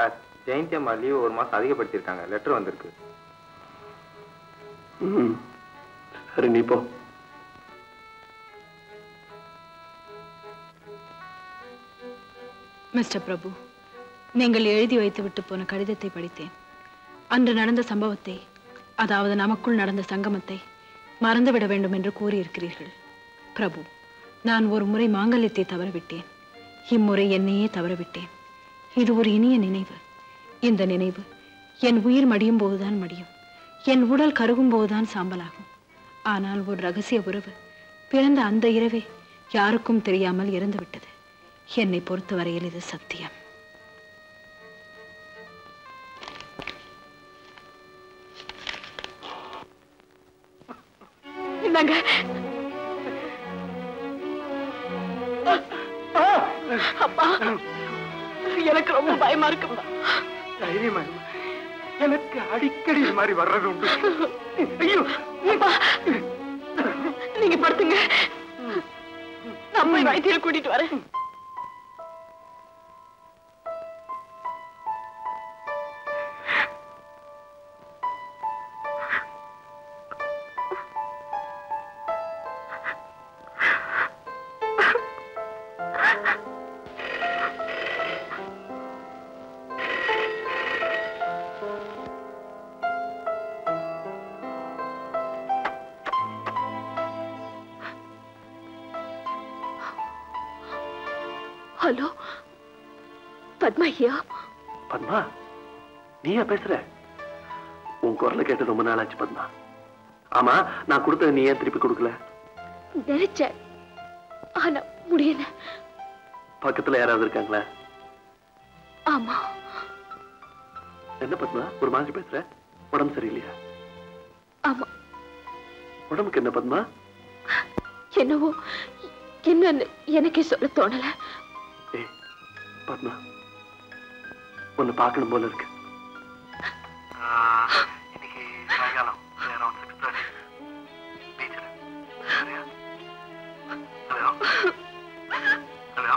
Sir Jayanthi அம்மா leave ஒரு மாசம் அதிகப்படுத்தியிருக்காங்க. லெட்டர் வந்திருக்கு. ம் சரி நீ போ. மிஸ்டர் பிரபு நீங்கள் எழுதி வைத்து விட்டு போன கடிதத்தை படித்தேன். அன்று நடந்த சம்பவத்தை அதாவது நமக்குள் நடந்த சங்கமத்தை மறந்துவிட வேண்டும் என்று கூறியிருக்கிறீர்கள். பிரபு நான் ஒரு முறை மாங்கல்யத்தை தவறவிட்டேன். இம்முறை என்னையே தவறவிட்டேன். இது ஒரு இனிய நினைவு. இந்த நினைவு என் உயிர் மடியும் போதுதான் மடியும். என் உடல் கருகும் போதுதான் சாம்பலாகும். ஆனால் ஒரு ரகசிய உறவு பிறந்த அந்த இரவே யாருக்கும் தெரியாமல் இறந்துவிட்டது. என்னை பொறுத்தவரையில் இது சத்தியம். பயமா இருக்குப்பா தைரியமா. எனக்கு அடிக்கடி இது மாதிரி வர்றது உண்டு. ஐயோ. நீங்க படுத்துங்க. நான் போய் வைத்தியரை கூட்டிட்டு வரேன். ஐயா பத்மா நீயா பேசுற? உன் குரலை கேட்டு ரொம்ப நாள் ஆச்சு பத்மா. ஆமா நான் கொடுத்தது நீ ஏன் திருப்பி கொடுக்கல. நினைச்சேன். ஆனா முடியல. பக்கத்துல யாராவது இருக்காங்களா? ஆமா. என்ன பத்மா ஒரு மாதிரி பேசுற? உடம்பு சரியில்லையா? ஆமா. உடம்புக்கு என்ன பத்மா? என்னவோ என்னன்னு எனக்கே சொல்ல தோணல. பத்மா. உன்னை பார்க்கணும் போல இருக்கு. இன்னைக்கு சாயங்காலம். அரௌண்ட் சிக்ஸ் தேர்ட்டி பீச்சில் சரியா? ஹலோ ஹலோ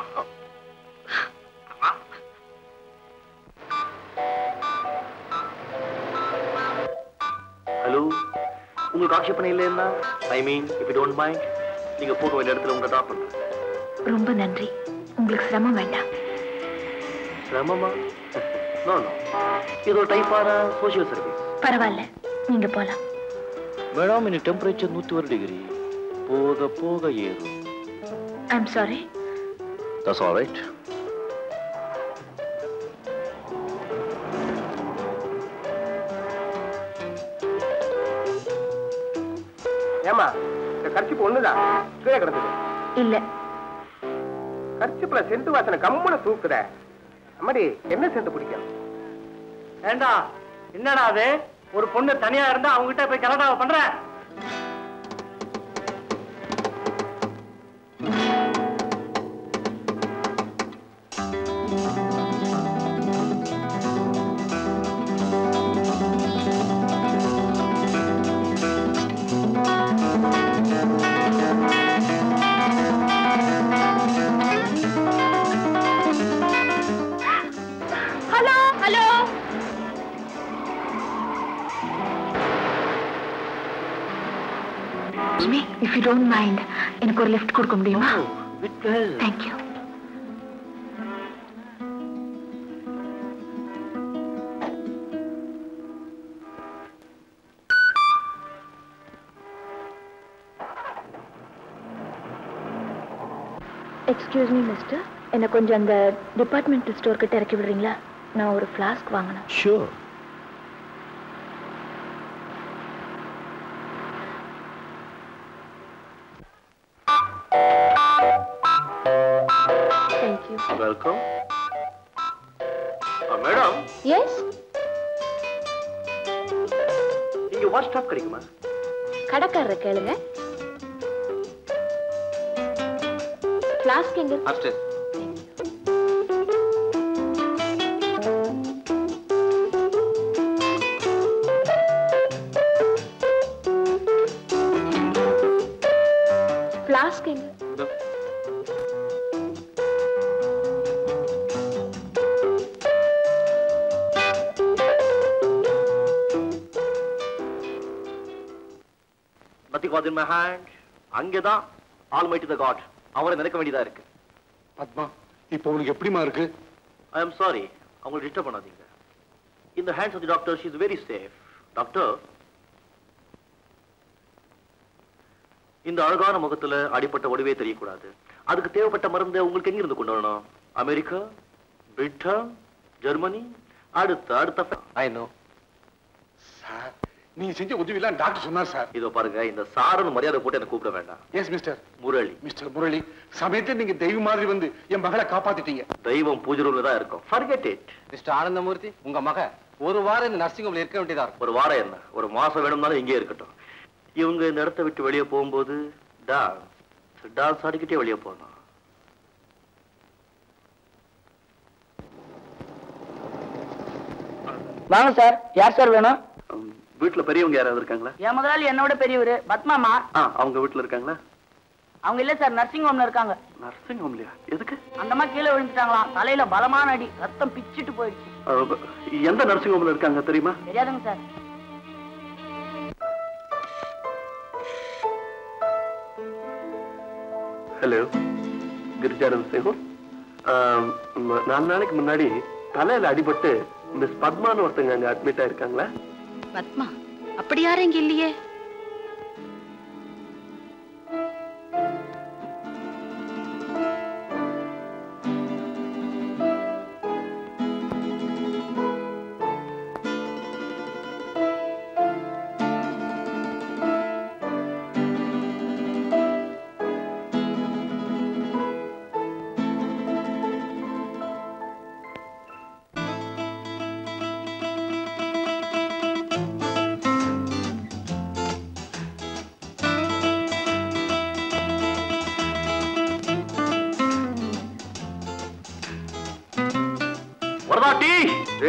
பத்மா ஹலோ உங்களுக்கு ஆட்சேபனை இல்லைன்னா ஐ மீன் டோன்ட் மைண்ட் நீங்க போக வேண்டிய இடத்துல உங்களை ட்ராப் பண்ணுறேன் ரொம்ப நன்றி. உங்களுக்கு சிரமம் வேண்டாம். சிரமமா? நோ நோ இது ஒரு டைப்பான சோஷியல் சர்வீஸ் பரவாயில்ல. நீங்க போலாம். மேடம் இன்னைக்கு டெம்பரேச்சர் நூற்றி ஒரு டிகிரி போக போக ஏறும். I'm sorry that's all right ஏமா இந்த கர்ச்சிப்பு ஒண்ணுதான். கீழே கிடந்தது இல்ல. கர்ச்சிப்புல செண்டு வாசனை கம்முன தூக்குத. அம்மாடி என்ன சேர்ந்து பிடிக்கும் வேண்டாம் என்னடா அது? ஒரு பொண்ணு தனியா இருந்தா அவங்க கிட்ட போய் கலடாவை பண்ற? டோன்ட் மைண்ட் எனக்கு ஒரு லிஃப்ட் கொடுக்க முடியுமா? தேங்க்யூ எக்ஸ்கியூஸ் மீ மிஸ்டர் என்ன கொஞ்சம் அந்த டிபார்ட்மெண்டல் ஸ்டோர் கிட்ட இறக்கி விடுறீங்களா? நான் ஒரு ஃப்ளாஸ்க் வாங்கணும். Sure madam. எஸ் இங்க வாட்ச் ஸ்டாப் கிடைக்குமா? கடைக்காரரை கேளுங்க. ஃப்ளாஸ்க் எங்க? அப்டேஸ் my hand அங்கேதான் ஆல்மைட்டி த காட் அவரை நினைக்க வேண்டியதா இருக்கு. பத்மா இப்போ உனக்கு எப்படிமா இருக்கு? ஐ எம் சாரி அவங்களை டிஸ்டர்ப் பண்ணாதீங்க. இந்த hands off the doctor she is very safe doctor இந்த அழகான முகத்துல அடிப்பட்ட ஒடிவே தெரியக்கூடாது. அதுக்கு தேவைப்பட்ட மருந்தை உங்களுக்கு எங்க இருந்து கொண்டு வரணும்? அமெரிக்கா? பிரிட்டன்? ஜெர்மனி? அடுத்த அடுத்த. ஐ நோ சார் நீங்க செஞ்ச உதவியெல்லாம் டாக்டர் சொன்னார் சார். இதோ பாருங்க இந்த சாருன்னு மரியாதை போட்டு எனக்கு கூப்பிட வேண்டாம். Yes mister Murali. Mister Murali சமயத்தில் நீங்க தெய்வம் மாதிரி வந்து என் மகளை காப்பாத்திட்டீங்க. தெய்வம் பூஜை ரூம்ல தான் இருக்கும். ஃபர்கெட் இட் மிஸ்டர் ஆனந்தமூர்த்தி உங்க மக ஒரு வாரம் இந்த நர்சிங் ஹோம்ல இருக்க வேண்டியதா இருக்கும். ஒரு வாரம் என்ன? ஒரு மாசம் வேணும்னாலும் இங்கே இருக்கட்டும். இவங்க இந்த இடத்த விட்டு வெளியே போகும்போது டான்ஸ் டான்ஸ் ஆடிக்கிட்டே வெளியே போகணும். வாங்க சார் யார் சார் வேணும்? வீட்டுல பெரியவங்க யாராவது இருக்காங்களா? என் முதலாளி என்னோட பெரியவர் பத்மாமா. அவங்க வீட்டுல இருக்காங்களா? அவங்க இல்ல சார் நர்சிங் ஹோம்ல இருக்காங்க. நர்சிங் ஹோம்லயா எதுக்கு? அந்தமா கீழே விழுந்துட்டாங்களாம். தலையில பலமான அடி ரத்தம் பிச்சிட்டு போயிடுச்சு. எந்த நர்சிங் ஹோம்ல இருக்காங்க தெரியுமா? தெரியாதுங்க sir. Hello Girija nursing home ஆம், ம- நாலு நாளைக்கு முன்னாடி தலையில அடிபட்டு மிஸ் பத்மான்னு ஒருத்தங்க அங்க அட்மிட் ஆயிருக்காங்களா? பத்மா அப்படி யாரும் இங்க இல்லையே?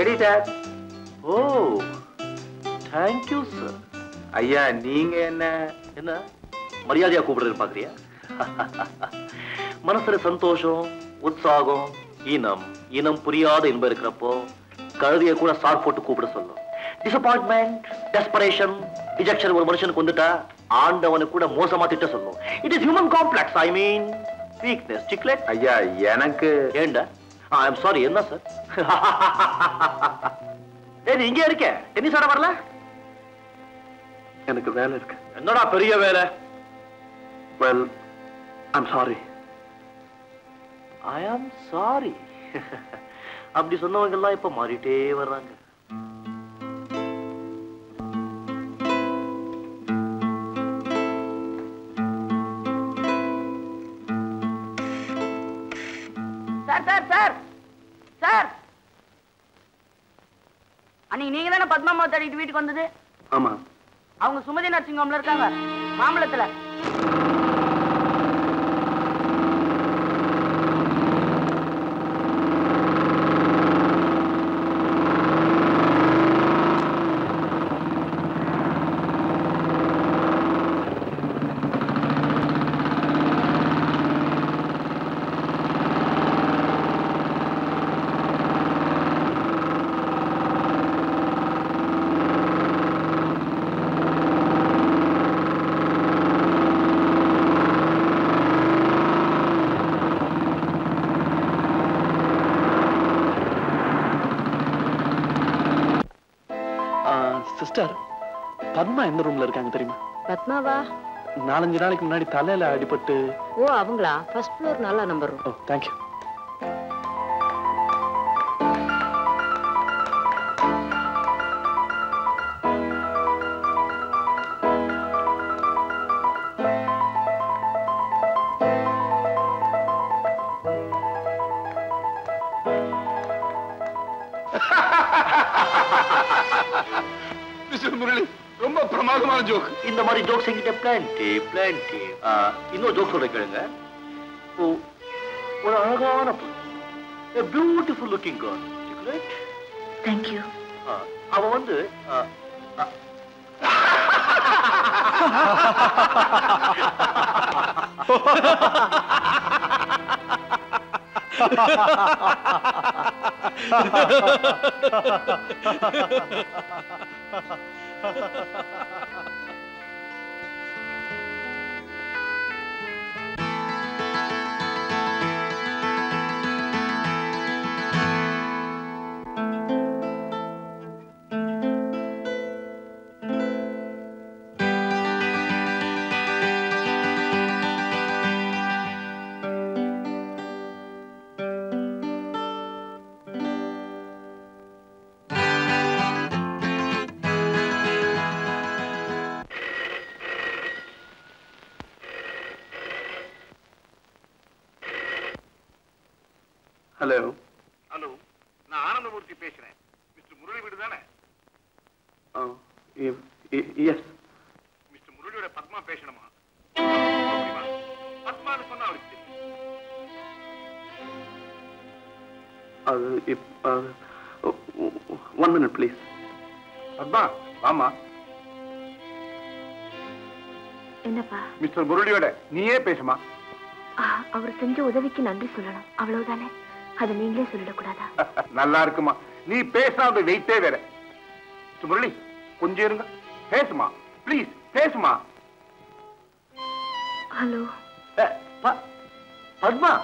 Ready sir oh thank you sir ஐயா நீங்க என்ன? என்ன? மரியாதையா கூப்பிடுறது பாக்குறியா? மனசுல சந்தோஷம் உற்சாகம் இனம் இனம் புரியாத இன்பம் இருக்கிறப்போ கழுதிய கூட சார் போட்டு கூப்பிட சொல்லும். டிசப்பாயின்மெண்ட் டெஸ்பரேஷன் ரிஜெக்ஷன் ஒரு மனுஷனுக்கு வந்துட்டா ஆண்டவனு கூட மோசமா திட்ட சொல்லும். It is human complex I mean weakness chiclet ஐயா எனக்கு ஏண்டா? ஐ எம் சாரி என்ன சார் ஏய் நீ இங்கே இருக்க. டென்னிஸ் ஆட வரல? எனக்கு வேலை இருக்கு. என்னடா பெரிய வேலை? Well I'm sorry I sorry அப்படி சொன்னவங்க எல்லாம் இப்ப மாறிட்டே வர்றாங்க. அன்னைக்கு நீங்க தானே பத்மாமா தேடிட்டு வீட்டுக்கு வந்தது? ஆமா. அவங்க சுமதி நர்சிங் ஹோம்ல இருக்காங்க. மாம்பழத்துல. சிஸ்டர் பத்மா எந்த ரூம்ல இருக்காங்க தெரியுமா? பத்மாவா? நாலஞ்சு நாளைக்கு முன்னாடி தலையில அடிபட்டு ஓ அவங்களா? ஃபர்ஸ்ட் ஃப்ளோர் நல்ல நம்பர் ஓ தேங்க்யூ ஜோக்ஸ் என்கிட்ட பிளான்டி பிளான்டி இன்னொரு ஜோக் சொல்ற கேளுங்க. ஓ, ஒரு அழகான பியூட்டிஃபுல் லுக்கிங் கேர்ள் தேங்க்யூ அவ வந்து ஆ, ஆ, ஹலோ மிஸ்டர் முரளியோட நீயே பேசுமா? அவர் செஞ்ச உதவிக்கு நன்றி சொல்லணும். அவ்வளவுதானே? அதை நீங்களே சொல்லிடக்கூடாதா? நல்லா இருக்குமா. நீ பேசினா அந்த வெயிட்டே வேற. முரளி கொஞ்சம் இருங்க. பேசுமா? ப்ளீஸ் பேசுமா? ஹலோ. பத்மா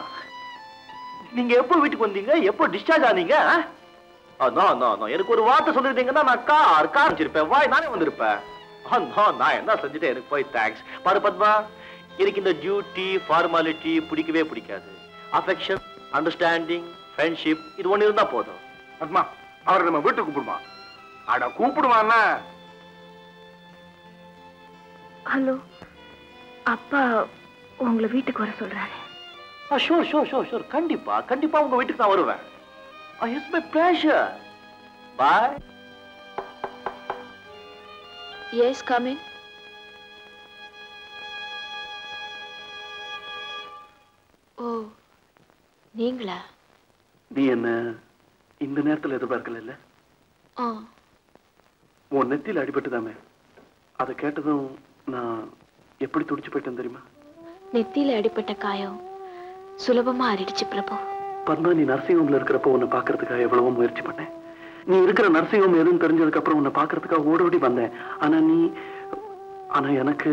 நீங்க எப்போ வீட்டுக்கு வந்தீங்க? எப்போ டிஸ்சார்ஜ் ஆனீங்க. எனக்கு ஒரு வார்த்தை சொல்லிருந்தீங்கன்னா நான் கார் கார் வச்சிருப்பேன். வாய் நானே வந்திருப்பேன். நான் என்ன செஞ்சுட்டேன்? எனக்கு போய் தேங்க்ஸ் பாரு பத்மா எனக்கு இந்த டியூட்டி ஃபார்மாலிட்டி பிடிக்கவே பிடிக்காது. அஃபெக்ஷன் அண்டர்ஸ்டாண்டிங் ஃப்ரெண்ட்ஷிப் இது ஒண்ணு இருந்தா போதும். பத்மா அவரை நம்ம வீட்டுக்கு கூப்பிடுமா? அட கூப்பிடுவான்னா ஹலோ அப்பா உங்களை வீட்டுக்கு வர சொல்றாரு. Ah sure sure sure sure கண்டிப்பா கண்டிப்பா உங்க வீட்டுக்கு நான் வருவேன். It's my pleasure bye yes coming oh நீங்களா? நீ என்ன இந்த நேரத்தில் எதிர்பார்க்கல இல்ல? ஆ. உன் நெத்தியில் அடிபட்டுதாமே. அதை கேட்டதும் நான் எப்படி துடிச்சு போயிட்டேன் தெரியுமா? நெத்தியில அடிப்பட்ட காயம் சுலபமா ஆறிடுச்சு பிரபு. பத்மா நீ நர்சிங் ஹோம்ல இருக்கிறப்போ உன்னை பார்க்கறதுக்காக எவ்வளவோ முயற்சி பண்ணேன். நீ இருக்கிற நர்சிங் ஹோம் எதுன்னு தெரிஞ்சதுக்கு அப்புறம் உன்னை பார்க்கறதுக்காக ஓடி ஓடி வந்தேன். ஆனா நீ ஆனா எனக்கு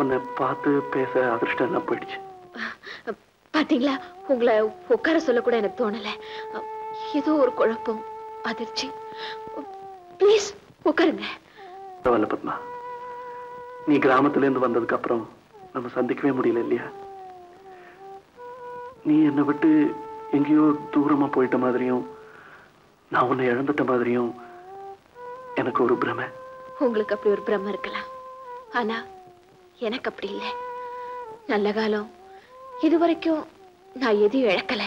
உன்னை பார்த்து பேச அதிர்ஷ்டம் எல்லாம் போயிடுச்சு. பாத்தீங்களா? உங்களை உட்கார சொல்ல கூட எனக்கு தோணல. ஏதோ ஒரு குழப்பம் அதிர்ச்சி. ப்ளீஸ் உட்காருங்க பரவாயில்ல பத்மா. நீ கிராமத்துல இருந்து வந்ததுக்கு அப்புறம் நம்ம சந்திக்கவே முடியல இல்லையா? நீ என்னை விட்டு எங்கேயோ தூரமா போயிட்ட மாதிரியும் நான் உன்னை இழந்துட்ட மாதிரியும் எனக்கு ஒரு பிரமை. உங்களுக்கு அப்படி ஒரு பிரம்ம இருக்கலாம். ஆனா எனக்கு அப்படி இல்லை. நல்ல காலம். இதுவரைக்கும் நான் எதையும் இழக்கல.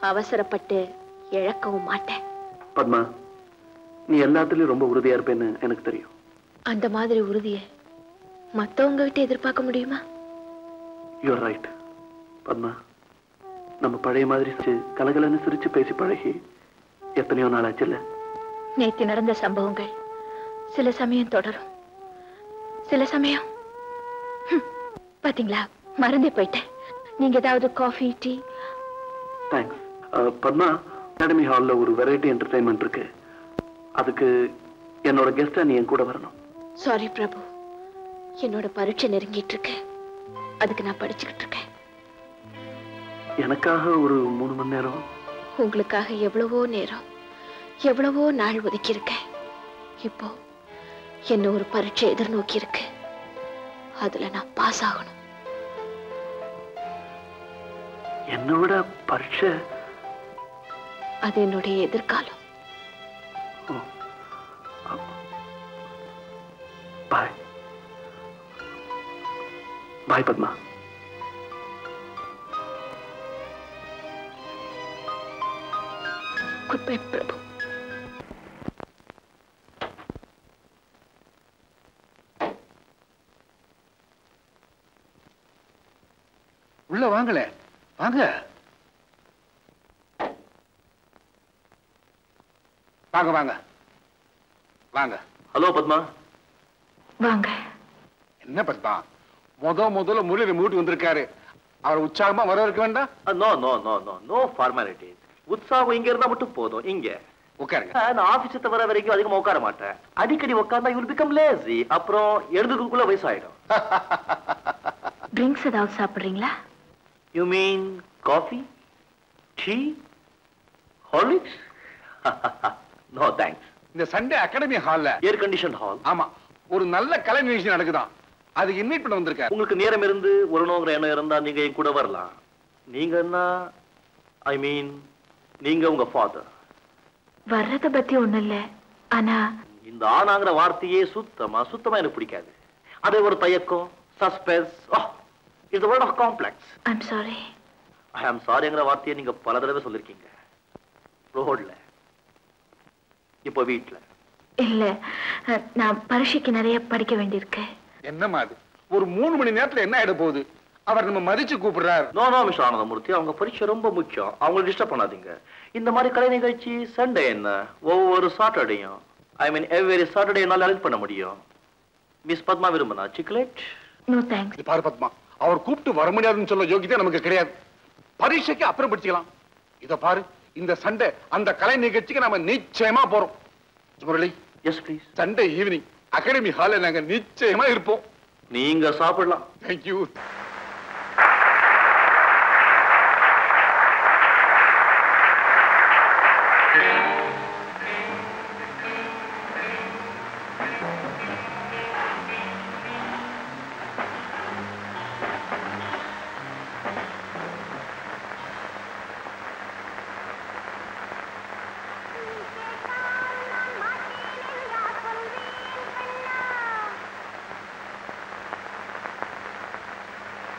அவசரப்பட்டு இழக்கவும் மாட்டேன். பத்மா நீ எல்லாத்துலயும் ரொம்ப உறுதியா இருப்பேன்னு எனக்கு தெரியும். அந்த மாதிரி உறுதியை மத்தவங்க கிட்ட எதிர்பார்க்க முடியுமா? You're right Padma. நம்ம பழைய மாதிரி கலகலன்னு சிரிச்சு பேசி பழகி எத்தனையோ நாள் ஆச்சுல்ல நேத்து நடந்த சம்பவங்கள் சில சமயம் தொடரும். சில சமயம் பாத்தீங்களா? மறந்தே போயிட்டேன். நீங்க ஏதாவது coffee tea? Thanks Padma academy ஹால்ல ஒரு வெரைட்டி என்டர்டைன்மெண்ட் இருக்கு. அதுக்கு என்னோட கெஸ்டா நீ என் கூட வரணும். சாரி பிரபு. என்னோட பரீட்சை நெருங்கிட்டு இருக்கு. அதுக்கு நான் படிச்சுக்கிட்டு இருக்கேன். எனக்காக ஒரு மூணு மணி நேரம் உங்களுக்காக எவ்வளவோ நேரம் எவ்வளவோ நாள் ஒதுக்கி இருக்கேன் இப்போ என்ன ஒரு பரீட்சை எதிர்நோக்கி இருக்கு அதுல நான் பாஸ் ஆகணும் என்னை விட பரீட்சை? அது என்னுடைய எதிர்காலம். Bye. Bye Padma. Bye Prabhu. உள்ள வாங்களே. வாங்க. வாங்க வாங்க. வாங்க. ஹலோ பத்மா. வாங்க. என்ன பத்மா? முத முதல்ல முரளி வீட்டுக்கு வந்திருக்காரு. அவர் உற்சாகமா வரவேற்க வேண்டாம்? No no no no no formality உற்சாகம் இங்க இருந்தா மட்டும் போதும் இங்க. உட்காருங்க. நான் ஆபீஸ் வர வரைக்கும் அதிகமா உட்கார மாட்டேன். அடிக்கடி உட்கார்ந்தா யூ பிகம் லேசி அப்புறம் எழுதுக்குள்ள வயசாயிடும். ட்ரிங்க்ஸ் ஏதாவது சாப்பிடுறீங்களா? You mean coffee tea Horlicks no thanks இந்த சண்டே அகாடமி ஹால்ல ஏர் கண்டிஷன் ஹால் ஆமா ஒரு நல்ல கலை நிகழ்ச்சி நடக்குதாம் அதுக்கு இன்வைட் பண்ண வந்திருக்காரு. உங்களுக்கு நேரம் இருந்து வரணுங்கிற எண்ணம் இருந்தா நீங்க என் கூட வரலாம். நீங்கன்னா ஐ மீன் நீங்க உங்க ஃபாதர் வர்றத பத்தி ஒண்ணும் இல்ல. ஆனா இந்த ஆணாங்கிற வார்த்தையே சுத்தமா சுத்தமா எனக்கு பிடிக்காது. அது ஒரு தயக்கம் suspense it's word of complex I'm sorry I am சாரிங்கிற வார்த்தையை நீங்க பல தடவை சொல்லிருக்கீங்க. ரோட்ல. இப்போ வீட்ல. இல்ல நான் பரீட்சைக்கு நிறைய படிக்க வேண்டியிருக்கு. என்னம்மா அது? ஒரு மூணு மணி நேரத்துல என்ன ஆயிட போகுது? அவர் நம்ம மதிச்சு கூப்பிடுறாரு. No no mister Anandamurthy. அவங்க பரீட்சை ரொம்ப முக்கியம். அவங்களை டிஸ்டர்ப் பண்ணாதீங்க. இந்த மாதிரி கலை நிகழ்ச்சி சண்டே என்ன? ஒவ்வொரு சாட்டர்டேயும் ஐ மீன் எவ்ரி சாட்டர்டே என்னால் அரேஞ்ச் பண்ண முடியும். மிஸ் பத்மா விரும்பினா சிக்லேட் நோ தேங்க்ஸ் பாரு பத்மா. அவர் கூப்பிட்டு வர முடியாதுன்னு சொல்ல யோகியதை நமக்கு கிடையாது. பரீட்சைக்கு அப்புறம் படிச்சுக்கலாம். இத பாரு இந்த சண்டே அந்த கலை நிகழ்ச்சிக்கு நாம நிச்சயமா போறோம். Murali yes please Sunday evening academy ஹால்ல நாங்க நிச்சயமா இருப்போம். நீங்க சாப்பிடலாம். தேங்க்யூ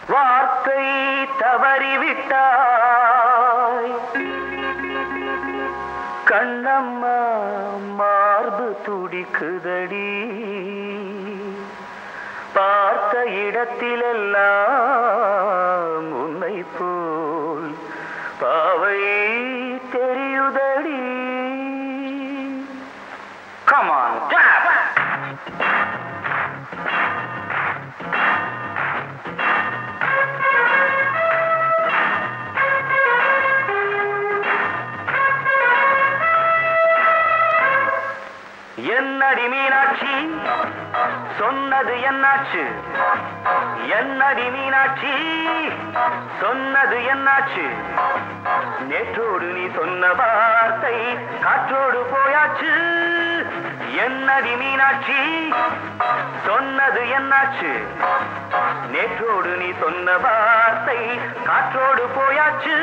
வார்த்தை தவறிவிட்டாய். கண்ணம்மா மார்பு துடிக்குதடி. பார்த்த இடத்திலெல்லாம் சொன்னது என்னாச்சு? என்னடி மீனாட்சி? சொன்னது என்னாச்சு? நேற்றோடு நீ சொன்ன வார்த்தை காற்றோடு போயாச்சு. என்னடி மீனாட்சி? சொன்னது என்னாச்சு? நேற்றோடு நீ சொன்ன வார்த்தை காற்றோடு போயாச்சு.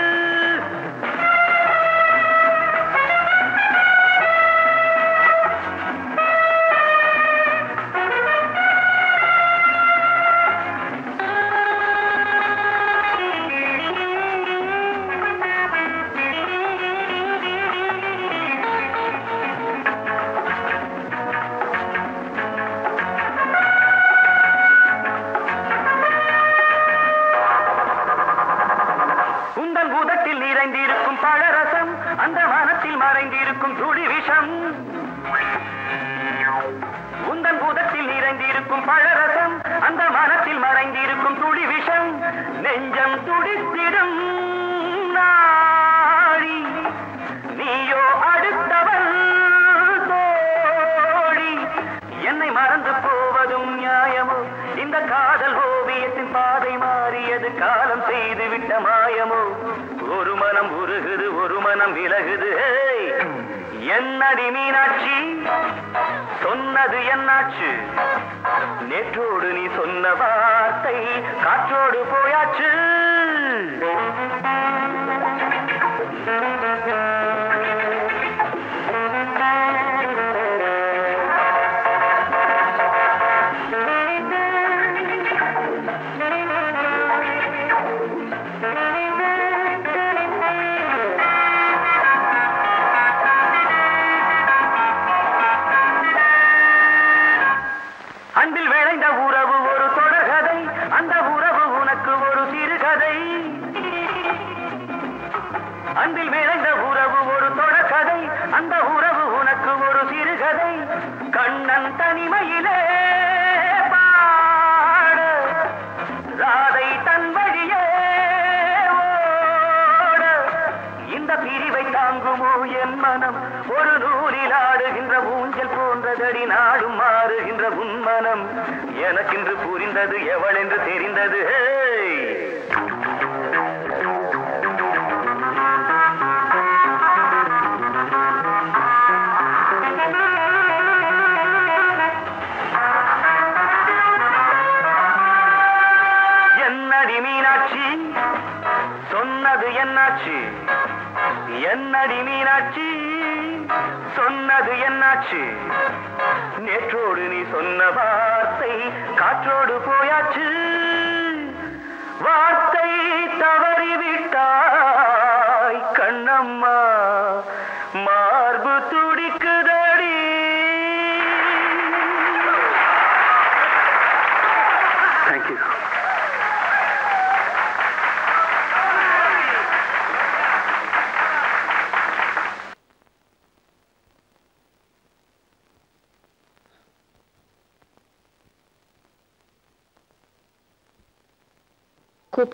சொன்னது நேற்றோடு நீ சொன்ன வார்த்தை காற்றோடு போ போன்றதடி நாடும் மாறுகின்ற உன்மனம் எனக்கென்று புரிந்தது எவள் என்று தெரிந்தது என்னடி மீனாட்சி? சொன்னது என்னாச்சு? என்னடி மீனாட்சி? சொன்னது என்னாச்சு? நேற்றோடு நீ சொன்ன வார்த்தை காற்றோடு போயாச்சு. வார்த்தை தவறிவிட்டார்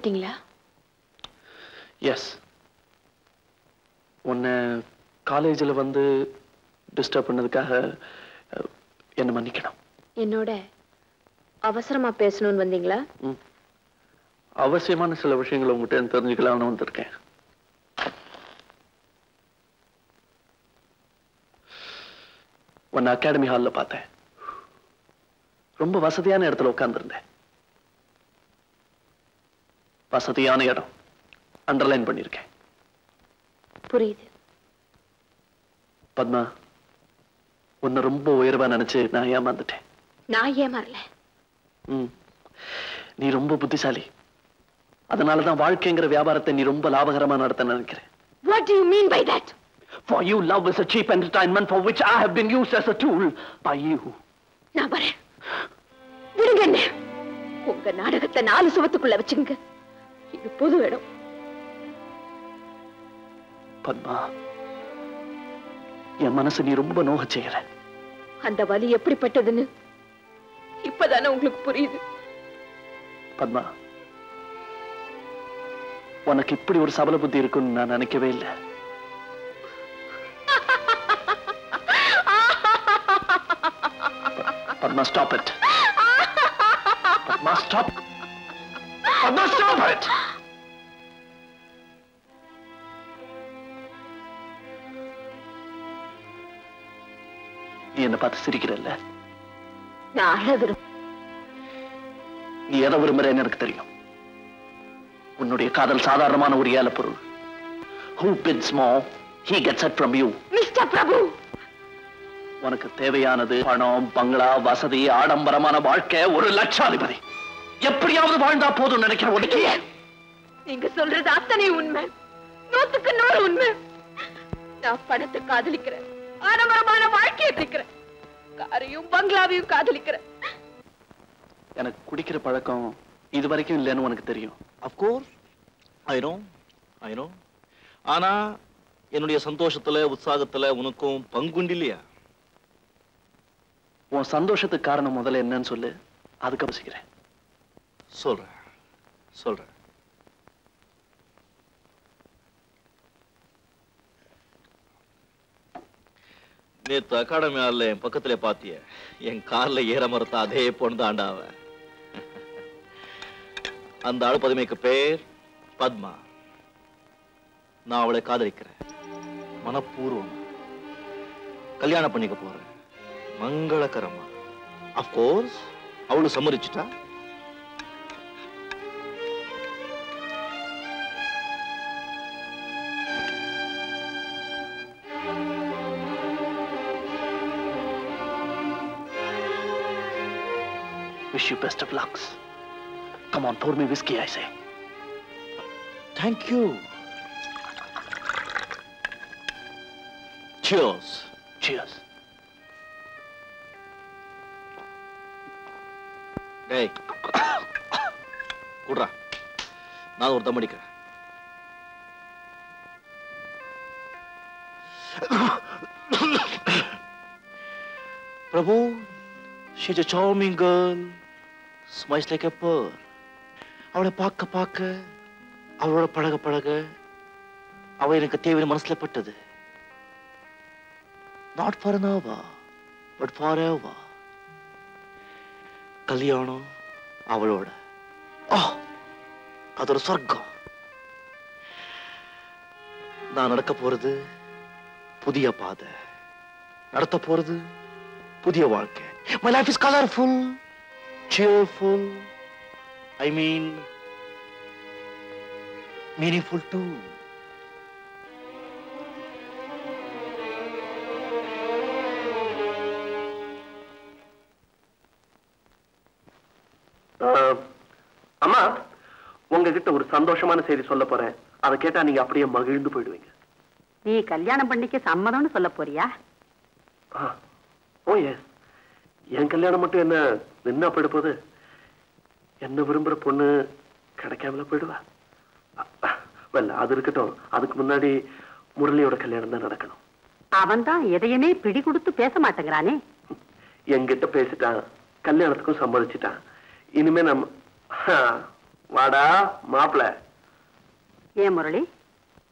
கூப்பிட்டீங்களா எஸ் உன்னை காலேஜில் வந்து டிஸ்டர்ப் பண்ணதுக்காக என்னை மன்னிக்கணும். என்னோட அவசரமா பேசணும்னு வந்தீங்களா? அவசியமான சில விஷயங்களை உங்ககிட்ட தெரிஞ்சுக்கலாம்னு வந்திருக்கேன். உன்னை அகாடமி ஹாலில் பார்த்தேன். ரொம்ப வசதியான இடத்துல உட்கார்ந்திருந்தேன். வசதியான இடம். அண்டர்லைன் பண்ணியிருக்கேன் புரியுது. பத்மா உன்னை ரொம்ப உயர்வா நினைச்சு நான் ஏமாந்துட்டேன். நான் ஏமாறல. ம். நீ ரொம்ப புத்திசாலி. அதனாலதான் வாழ்க்கைங்கிற வியாபாரத்தை நீ ரொம்ப லாபகரமா நடத்த நினைக்கிறேன். What do you mean by that For you, love is a cheap entertainment for which I have been used as a tool by you. நான் வரேன். விடுங்க என்ன? உங்க நாடகத்தை நாலு சுவத்துக்குள்ள வச்சுங்க இது புது இடம். பத்மா என் மனசு நீ ரொம்ப நோக செய்யற. அந்த வலி எப்படிப்பட்டதுன்னு இப்பதானே உங்களுக்கு புரியுது. பத்மா உனக்கு இப்படி ஒரு சபல புத்தி இருக்குன்னு நான் நினைக்கவே இல்லை. Padma stop it Padma stop Padma stop it என்ன பார்த்து சிரிக்கிறல்ல? நான் அழ விரும்ப நீ எதை விரும்புறேன்னு எனக்கு தெரியும். உன்னுடைய காதல் சாதாரணமான ஒரு ஏல பொருள். Who bids more he gets it from you mister Prabhu! உனக்கு தேவையானது பணம் பங்களா வசதி ஆடம்பரமான வாழ்க்கை ஒரு லட்சாதிபதி. எப்படியாவது வாழ்ந்தா போதும் நினைக்கிற உனக்கு? நீங்க சொல்றது அத்தனை உண்மை. நூத்துக்கு நூறு உண்மை. நான் பணத்தை காதலிக்கிறேன். ஆடம்பரமான வாழ்க்கையை இருக்கிறேன் காரையும் பங்களாவையும் காதலிக்கிறேன் எனக்கு குடிக்கிற பழக்கம் இது வரைக்கும் இல்லைன்னு உனக்கு தெரியும். Of course I know I know ஆனா என்னுடைய சந்தோஷத்துல உற்சாகத்துல உனக்கும் பங்குண்டு இல்லையா? உன் சந்தோஷத்துக்கு காரணம் முதல்ல என்னன்னு சொல்லு. அதுக்கு யோசிக்கிறேன். சொல்றேன். சொல்றேன். நேத்து அகாடமி என் பக்கத்துல பாத்திய. என் கார்ல ஏற மறுத்த அதே பொண்ணு தாண்டா அவ அந்த ஆள் பதுமைக்கு பேர் பத்மா. நான் அவளை காதலிக்கிறேன். மனப்பூர்வம். கல்யாணம் பண்ணிக்க போறேன். மங்களகரமா. அப்கோர்ஸ் அவளு சம்மதிச்சுட்டா? Wish you best of lucks. Come on, pour me whiskey, I say. Thank you. Cheers. Cheers. டேய் குடுறா நான் ஒரு தம் அடிக்கிறேன் பிரபு she's a charming girl Smiles like a pearl அவளை பார்க்க பார்க்க அவளோட பழக பழக அவ எனக்கு தேவையான மனசில் பட்டது. Not for an but for ஏவா கல்யாணம் அவளோட. ஆ அது ஒரு சொர்க்கம். நான் நடக்க போறது புதிய பாதை. நடத்த போறது புதிய வாழ்க்கை. My life is colourful cheerful I mean meaningful too அம்மா உங்ககிட்ட ஒரு சந்தோஷமான செய்தி சொல்ல போறேன். அதை கேட்டா நீங்க அப்படியே மகிழ்ந்து போயிடுவீங்க. நீ கல்யாணம் பண்ணிக்க சம்மதம்னு சொல்ல போறியா? ஓ எஸ் என் கல்யாணம் மட்டும் என்ன நின்னா போயிட போகுது? என்ன விரும்புற பொண்ணு கிடைக்காமல போயிடுவா? வெல்ல அது இருக்கட்டும். அதுக்கு முன்னாடி முரளியோட கல்யாணம் தான் நடக்கணும். அவன் தான் எதையுமே பிடி கொடுத்து பேச மாட்டேங்கிறானே. என்கிட்ட பேசிட்டான். கல்யாணத்துக்கும் சம்மதிச்சிட்டான். இனிமே நம்ம வாடா மாப்பிள. ஏன் முரளி?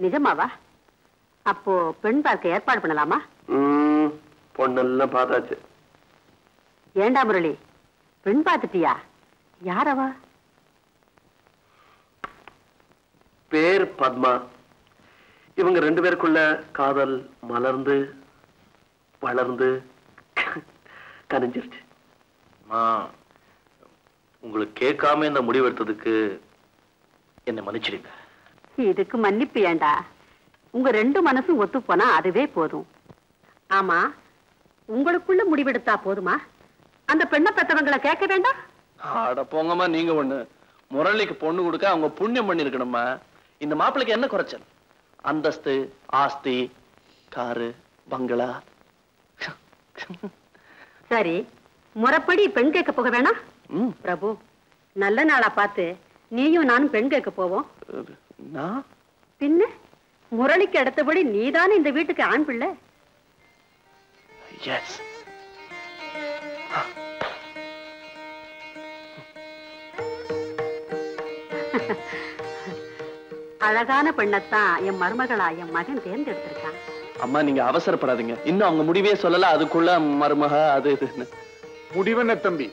நிஜமாவா? அப்போ பெண் பார்க்க ஏற்பாடு பண்ணலாமா? பொண்ணெல்லாம் பார்த்தாச்சு. ஏண்டா முரளி? பெண் பார்த்துட்டியா? யாரவா? பேர் பத்மா. இவங்க ரெண்டு பேருக்குள்ள காதல் மலர்ந்து வளர்ந்து கனிஞ்சிருச்சு அம்மா, உங்களுக்கு கேட்காம இந்த முடிவு எடுத்ததுக்கு என்னை மன்னிச்சிடுங்க. இதுக்கு மன்னிப்பு ஏண்டா? உங்க ரெண்டு மனசும் ஒத்து போனா அதுவே போதும். ஆமா உங்களுக்குள்ள முடிவெடுத்தா போதுமா? அந்த பெண்ணை பெத்தவங்களை கேட்க வேண்டாம்? அட போங்கம்மா நீங்க ஒண்ணு. முரளிக்கு பொண்ணு கொடுக்க அவங்க புண்ணியம் பண்ணிருக்கணுமா இந்த மாப்பிளைக்கு என்ன குறைச்சல்? அந்தஸ்து ஆஸ்தி காரு பங்களா. சரி முறைப்படி பெண் கேட்க போக வேணாம். பிரபு நல்ல நாளா பார்த்து நீயும் நானும் பெண் கேட்க போவோம். பின்ன? முரளிக்கு அடுத்தபடி நீதானே இந்த வீட்டுக்கு ஆண் பிள்ளை? எஸ் அழகான பெண்ணைத்தான் என் மருமகளா என் மகன் தேர்ந்தெடுத்திருக்கான். அம்மா நீங்க அவசரப்படாதீங்க. இன்னும் அவங்க முடிவே சொல்லல. அதுக்குள்ள மருமக அது இதுன்னு முடிவென்ன தம்பி?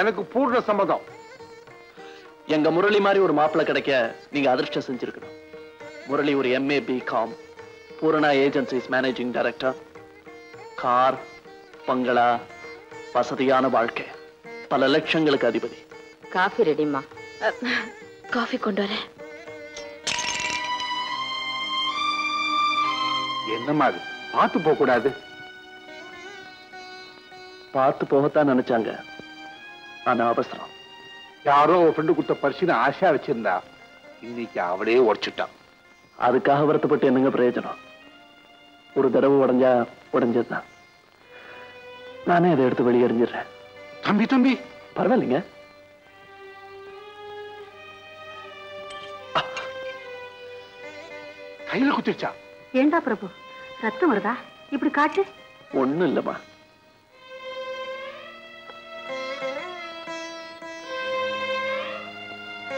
எனக்கு பூர்ண சம்மதம். எங்க முரளி மாதிரி ஒரு மாப்பிள்ளை கிடைக்க நீங்க அதிர்ஷ்டம் செஞ்சிருக்கணும். முரளி ஒரு MA B com Poorna agencies managing director. Car bungalow வசதியான வாழ்க்கை. பல லட்சங்களுக்கு அதிபதி. காஃபி ரெடிமா காஃபி கொண்டு வரேன். என்னம்மா அது பார்த்து போக கூடாது பார்த்து போகத்தான் நினைச்சாங்க. ஆனா அவசரம். யாரோ ஒரு ஃப்ரெண்டு கொடுத்த பரிசுன்னு ஆசையா வச்சிருந்தா இன்னைக்கு அவளே உடைச்சிட்டான் அதுக்காக வருத்தப்பட்டு என்னங்க பிரயோஜனம்? ஒரு தடவை உடைஞ்சா உடைஞ்சதுதான். நானே அதை எடுத்து வெளியெறிஞ்சிடுறேன் தம்பி தம்பி. பரவாயில்லைங்க. கையில குத்திருச்சா? ஏண்டா பிரபு? ரத்தம் வருதா? இப்படி காட்டு. ஒண்ணும் இல்லம்மா.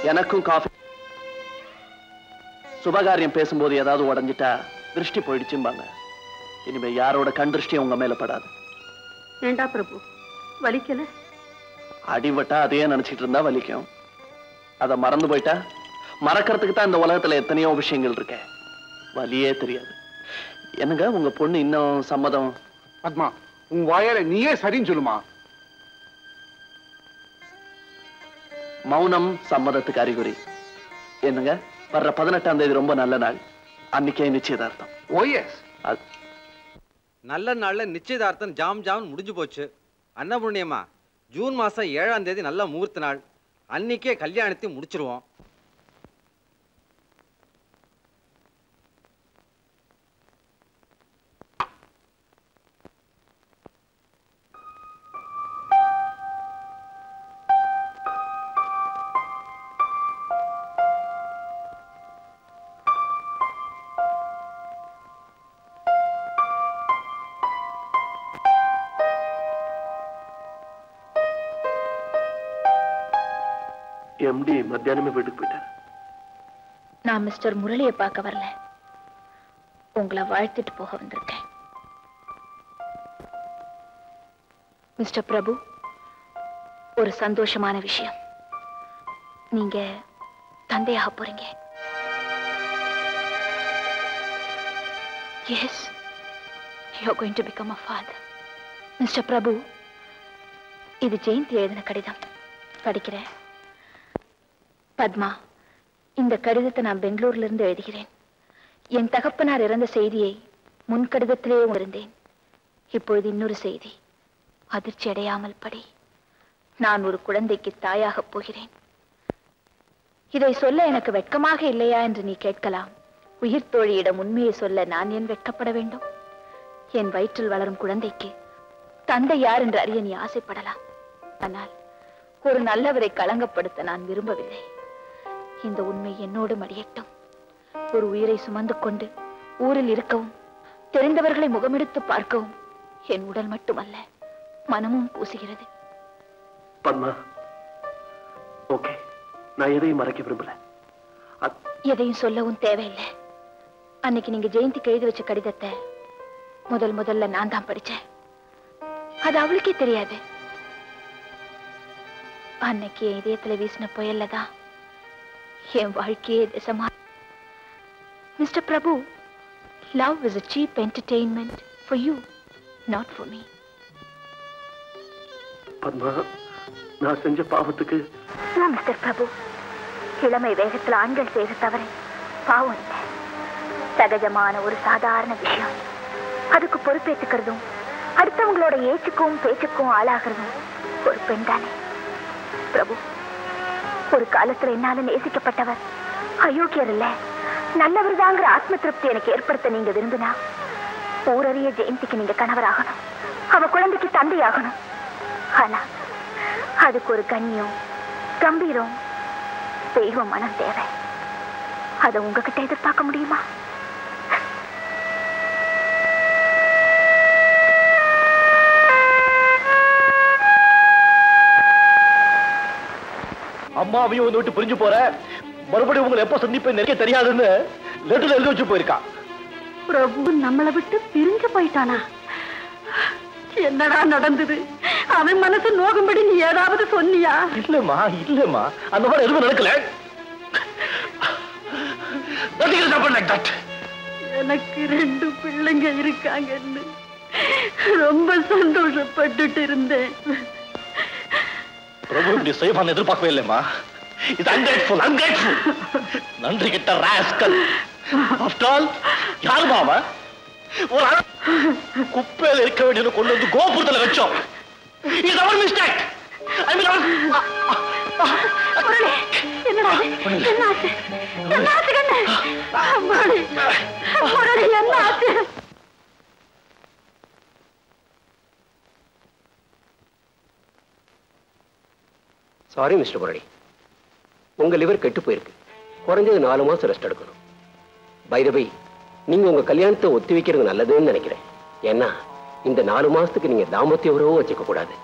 எனக்கும் காஃபி. சுபகாரியம் பேசும்போது ஏதாவது உடைஞ்சிட்டா திருஷ்டி போயிடுச்சும்பாங்க. இனிமே யாரோட கண் திருஷ்டி உங்க மேல படாது. ஏண்டா பிரபு. வலிக்கல? அடிபட்டா அதையே நினைச்சிட்டு இருந்தா வலிக்கும். அத மறந்து போயிட்டா? மறக்கறதுக்கு தான் இந்த உலகத்துல எத்தனையோ விஷயங்கள் இருக்கு. வலியே தெரியாது. என்னங்க உங்க பொண்ணு இன்னும் சம்மதம்? பத்மா உன் வாயால நீயே சரின்னு சொல்லுமா? மௌனம் சம்மதத்துக்கு அறிகுறி. என்னங்க வர்ற பதினெட்டாம் தேதி ரொம்ப நல்ல நாள். அன்னைக்கே நிச்சயதார்த்தம். ஓஎஸ் அது நல்ல நாள்ல நிச்சயதார்த்தம் ஜாம் ஜாம் முடிஞ்சு போச்சு. அன்னபுண்ணியம்மா ஜூன் மாசம் ஏழாம் தேதி நல்ல முகூர்த்த நாள். அன்னைக்கே கல்யாணத்தை முடிச்சிருவோம். எம்டி மத்தியானமே வீட்டுக்கு போயிட்டார். நான் மிஸ்டர் முரளியை பார்க்க வரல. உங்களை வாழ்த்துட்டு போக வந்திருக்கேன். மிஸ்டர் பிரபு ஒரு சந்தோஷமான விஷயம். நீங்க தந்தையாக போறீங்க. Yes you going to become a father. Mister Prabhu இது ஜெயந்தி எழுதின கடிதம். படிக்கிறேன். பத்மா இந்த கடிதத்தை நான் பெங்களூர்ல இருந்து எழுதுகிறேன். என் தகப்பனார் இறந்த செய்தியை முன் கடிதத்திலே உணர்ந்தேன். இப்பொழுது இன்னொரு செய்தி. அதிர்ச்சி அடையாமல் படி. நான் ஒரு குழந்தைக்கு தாயாகப் போகிறேன். இதை சொல்ல எனக்கு வெட்கமாக இல்லையா என்று நீ கேட்கலாம். உயிர் தோழியிடம் உண்மையை சொல்ல நான் ஏன் வெட்கப்பட வேண்டும்? என் வயிற்றில் வளரும் குழந்தைக்கு தந்தை யார் என்று அறிய நீ ஆசைப்படலாம். ஆனால் ஒரு நல்லவரை களங்கப்படுத்த நான் விரும்பவில்லை. இந்த உண்மை என்னோடு மடியட்டும் ஒரு உயிரை சுமந்து கொண்டு ஊரில் இருக்கவும் தெரிந்தவர்களை முகமெடுத்து பார்க்கவும் என் உடல் மட்டுமல்ல மனமும் பூசுகிறது. பத்மா ஓகே. நான் எதையும் மறைக்க விரும்பல. எதையும் சொல்லவும் தேவையில்லை. அன்னைக்கு நீங்க ஜெயந்திக்கு எழுதி வச்ச கடிதத்தை முதல் முதல்ல நான் தான் படிச்சேன். அது அவளுக்கே தெரியாது. அன்னைக்கு இதயத்துல வீசின புயல்ல தான் என் வாழ்க்கையே திசமா mister Prabhu love is a cheap entertainment for you not for me. Padma நான் செஞ்ச பாவத்துக்கு மிஸ்டர் பிரபு இளமை வேகத்துல ஆண்கள் செய்த தவறு பாவம் இல்லை. சகஜமான ஒரு சாதாரண விஷயம். அதுக்கு பொறுப்பேற்றுக்கிறதும் அடுத்தவங்களோட ஏச்சுக்கும் பேச்சுக்கும் ஆளாகிறதும் ஒரு பெண் தானே பிரபு ஒரு காலத்துல என்னால நேசிக்கப்பட்டவர். அயோக்கியர் இல்ல நல்லவர் தாங்கிற ஆத்ம திருப்தி எனக்கு ஏற்படுத்த நீங்க விரும்பினா ஊரறிய ஜெயந்திக்கு நீங்க கணவராகணும். அவ குழந்தைக்கு தந்தையாகணும். ஆனா அதுக்கு ஒரு கண்ணியம் கம்பீரம் தெய்வ மனம் தேவை. அதை உங்ககிட்ட எதிர்பார்க்க முடியுமா? அம்மாவையும் வந்து விட்டு பிரிஞ்சு போற. மறுபடியும் உங்களை எப்ப சந்திப்பேன் நினைக்க தெரியாதுன்னு லெட்டர்ல எழுதி வச்சு போயிருக்கா. பிரபு நம்மளை விட்டு பிரிஞ்சு போயிட்டானா? என்னடா நடந்தது? அவன் மனசு நோகும்படி நீ ஏதாவது சொன்னியா? இல்லம்மா இல்லம்மா. அந்த மாதிரி எதுவும் நடக்கல. எனக்கு ரெண்டு பிள்ளைங்க இருக்காங்கன்னு ரொம்ப சந்தோஷப்பட்டுட்டு இருந்தேன். பிரபு இப்படி செய்வான்னு எதிர்பார்க்கவே இல்லைம்மா. இது அன்கிரேட்ஃபுல் அன்கிரேட்ஃபுல் நன்றி கிட்ட ராஸ்கல் ஆஃப்டர் ஆல் யாருமா அவன் ஒரு குப்பையில இருக்க வேண்டியது கொண்டு வந்து கோபுரத்துல வச்சோம். இது அவர் மிஸ்டேக் ஐ மீன் இது? என்ன ஆச்சு? என்ன கண்ணு? முரளி முரளி என்ன ஆச்சு? சாரி மிஸ்டர் முரளி உங்க லிவர் கெட்டு போயிருக்கு. குறைஞ்சது நாலு மாசம் ரெஸ்ட் எடுக்கணும். பை நீங்க உங்க கல்யாணத்தை ஒத்தி வைக்கிறது நல்லதுன்னு நினைக்கிறேன். ஏன்னா இந்த நாலு மாசத்துக்கு நீங்க தாம்பத்திய உறவும் வச்சுக்க கூடாது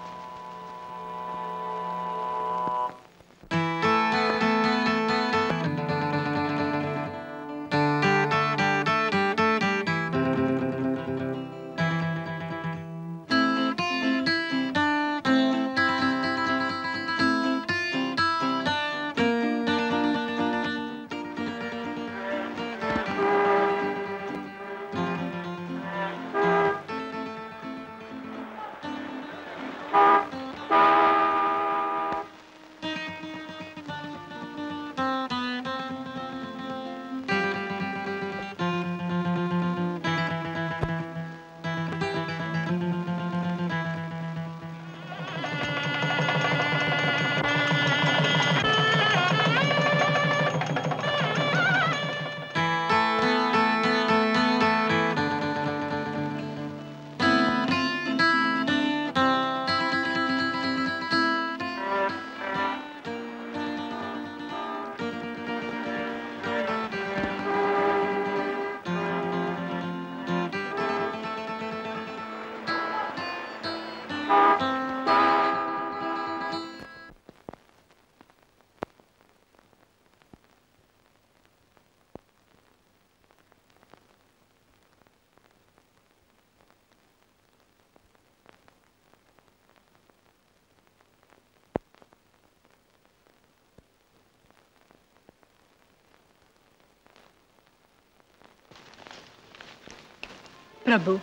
பிரபு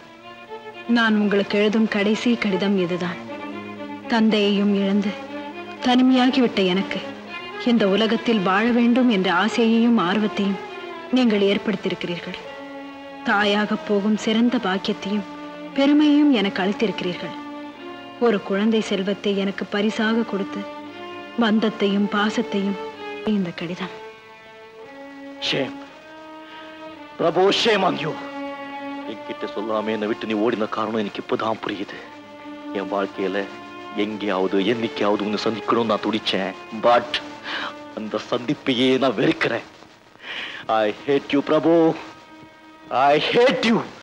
நான் உங்களுக்கு எழுதும் கடைசி கடிதம் இதுதான். தந்தையையும் இழந்து தனிமையாகிவிட்ட எனக்கு இந்த உலகத்தில் வாழ வேண்டும் என்ற ஆசையையும் ஆர்வத்தையும் நீங்கள் ஏற்படுத்தியிருக்கிறீர்கள். தாயாக போகும் சிறந்த பாக்கியத்தையும் பெருமையையும் எனக்கு அளித்திருக்கிறீர்கள். ஒரு குழந்தை செல்வத்தை எனக்கு பரிசாக கொடுத்து பந்தத்தையும் பாசத்தையும் இந்த கடிதம். Shame. Prabhu shame on you என்கிட்ட சொல்லாம என்னை விட்டு நீ ஓடின காரணம் எனக்கு இப்பதான் புரியுது. என் வாழ்க்கையில எங்கேயாவது என்னைக்காவது உன்னை சந்திக்கணும்னு நான் துடிச்சேன். பட் அந்த சந்திப்பையே நான் வெறுக்கிறேன். I hate you Prabhu. I hate you